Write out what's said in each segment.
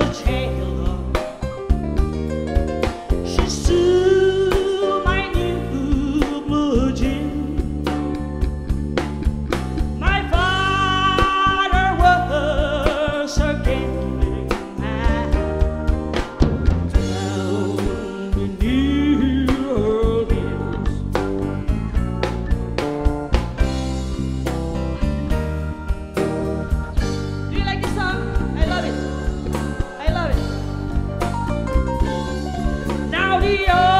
such hate. Dios.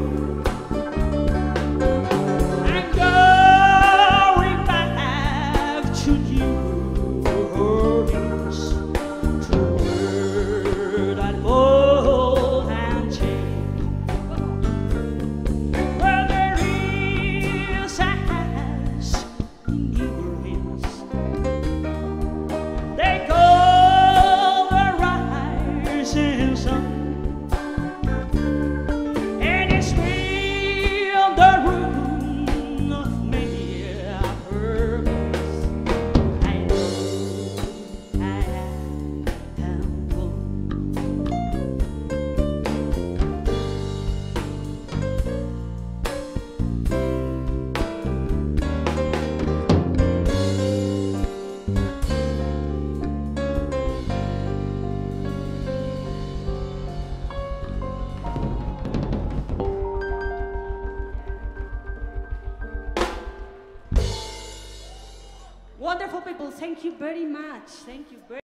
wonderful people. Thank you very much. Thank you very